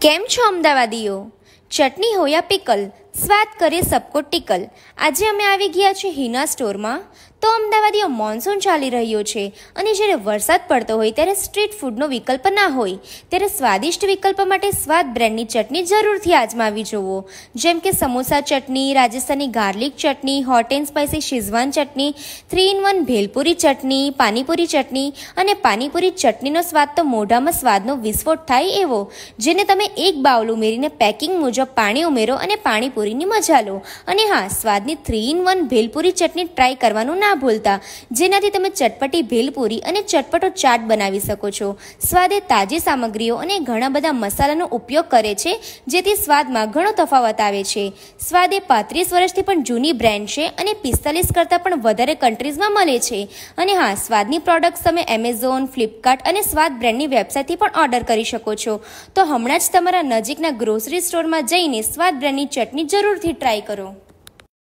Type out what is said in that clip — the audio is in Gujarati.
કેમ છો, અમદાવાદીઓ? ચટણી હોયા પિકલ, સ્વાદ કરે સબકો ટિકલ. આજે અમે આવી ગયા છીએ હિના સ્ટોરમાં. તો અમદાવાદીઓ મોન્સૂન ચાલી રહ્યો છે. અને જ્યારે વરસાદ પડતો હોય ત્યારે સ્ટ્રીટ ફૂડનો વિકલ્પ ના હોય, ત્યારે સ્વાદિષ્ટ વિકલ્પ માટે સ્વાદ બ્રેન્ડની ચટણી જરૂરથી આજમાવી જુઓ. જેમ કે samosa chutney, Rajasthani garlic chutney hot and spicy Schezwan chutney three in one bhelpuri chutney, panipuri chutney અને પાણીપુરી ચટણીનો સ્વાદ તો મોઢામાં સ્વાદનો વિસ્ફોટ થાય એવો, જેને તમે એક બાઉલ ઉમેરીને પેકિંગ મુજબ પાણી ઉમેરો અને પાણીપુરીની મજા લો. અને હા, સ્વાદની three in one bhelpuri chutney try કરવાનું ના ના ભૂલતા. જેનાથી તમે ચટપટી ભેલપુરી અને ચટપટો ચાટ બનાવી શકો છો. સ્વાદે તાજી સામગ્રીઓ અને ઘણા બધા મસાલાનો ઉપયોગ કરે છે, જેથી સ્વાદમાં ઘણો તફાવત આવે છે. સ્વાદ પાંત્રીસ વર્ષથી પણ જૂની બ્રેન્ડ છે અને પિસ્તાલીસ કરતાં પણ વધારે કન્ટ્રીઝમાં મળે છે. અને હા, સ્વાદની પ્રોડક્ટ્સ તમે એમેઝોન, ફ્લિપકાર્ટ અને સ્વાદ બ્રેન્ડની વેબસાઇટથી પણ ઓર્ડર કરી શકો છો. તો હમણાં જ તમારા નજીકના ગ્રોસરી સ્ટોરમાં જઈને સ્વાદ બ્રેન્ડની ચટણી જરૂરથી ટ્રાય કરો.